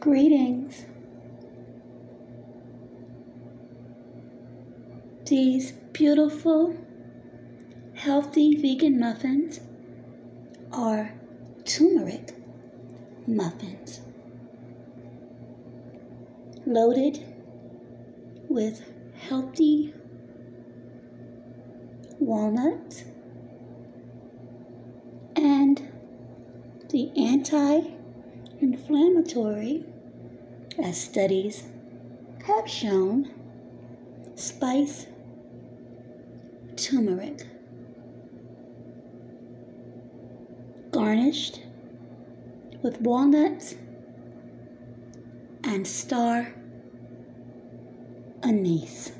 Greetings. These beautiful, healthy vegan muffins are turmeric muffins. Loaded with healthy walnuts and the anti inflammatory, as studies have shown, spice turmeric. Garnished with walnuts and star anise.